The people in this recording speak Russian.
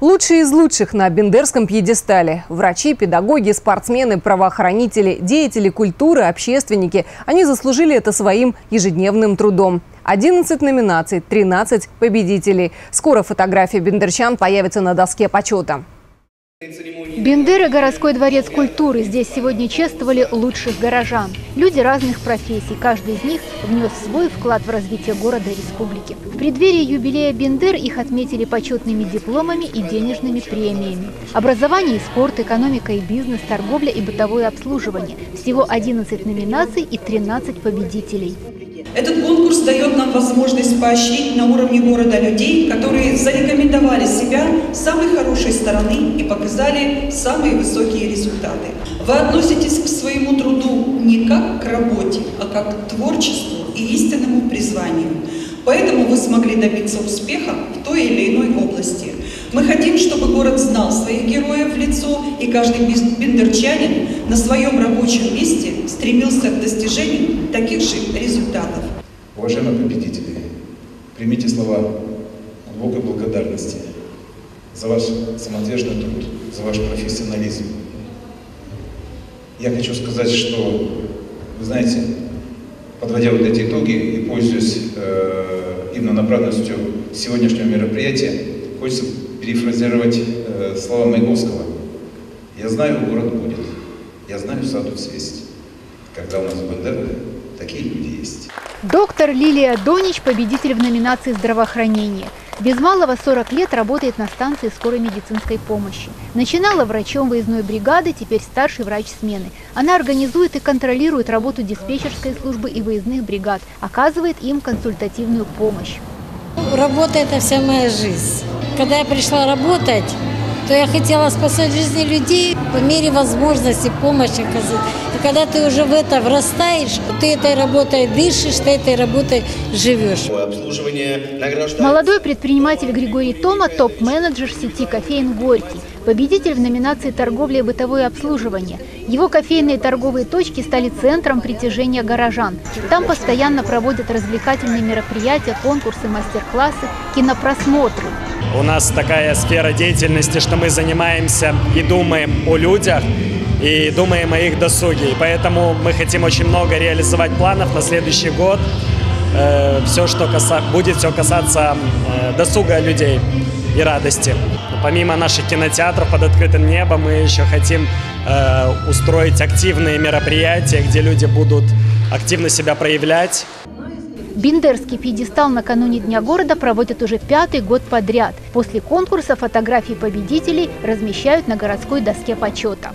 Лучшие из лучших на Бендерском пьедестале. Врачи, педагоги, спортсмены, правоохранители, деятели культуры, общественники. Они заслужили это своим ежедневным трудом. 11 номинаций, 13 победителей. Скоро фотография бендерчан появится на доске почета. Бендеры – городской дворец культуры. Здесь сегодня чествовали лучших горожан. Люди разных профессий. Каждый из них внес свой вклад в развитие города и республики. В преддверии юбилея Бендер их отметили почетными дипломами и денежными премиями. Образование и спорт, экономика и бизнес, торговля и бытовое обслуживание. Всего 11 номинаций и 13 победителей. Этот конкурс дает нам возможность поощрить на уровне города людей, которые зарекомендовали себя с самой хорошей стороны и показали самые высокие результаты. Вы относитесь к своему труду не как к работе, а как к творчеству и истинному призванию. Поэтому вы смогли добиться успеха в той или иной области. Мы хотим, чтобы город знал своих героев в лицо, и каждый бендерчанин на своем рабочем месте стремился к достижению таких же результатов. Уважаемые победители, примите слова глубокой благодарности за ваш самоотверженный труд, за ваш профессионализм. Я хочу сказать, что, вы знаете, подводя вот эти итоги и пользуясь э, именно направленностью сегодняшнего мероприятия, хочется перефразировать э, слова Маяковского. «Я знаю, город будет, я знаю, саду свесть, когда у нас в Бендерах такие люди есть». Доктор Лилия Донич – победитель в номинации «Здравоохранение». Без малого 40 лет работает на станции скорой медицинской помощи. Начинала врачом выездной бригады, теперь старший врач смены. Она организует и контролирует работу диспетчерской службы и выездных бригад, оказывает им консультативную помощь. Работа – это вся моя жизнь. Когда я пришла работать, то я хотела спасать жизни людей по мере возможности, помощь оказать. И когда ты уже в это врастаешь, ты этой работой дышишь, ты этой работой живешь. Молодой предприниматель Григорий Тома – топ-менеджер сети кофеин «Горький». Победитель в номинации «Торговля и бытовое обслуживание». Его кофейные торговые точки стали центром притяжения горожан. Там постоянно проводят развлекательные мероприятия, конкурсы, мастер-классы, кинопросмотры. У нас такая сфера деятельности, что мы занимаемся и думаем о людях, и думаем о их досуге. И поэтому мы хотим очень много реализовать планов на следующий год. Э, все, что каса... будет все касаться э, досуга людей и радости. Помимо наших кинотеатров под открытым небом, мы еще хотим э, устроить активные мероприятия, где люди будут активно себя проявлять. Биндерский пьедестал накануне Дня города проводят уже пятый год подряд. После конкурса фотографии победителей размещают на городской доске почета.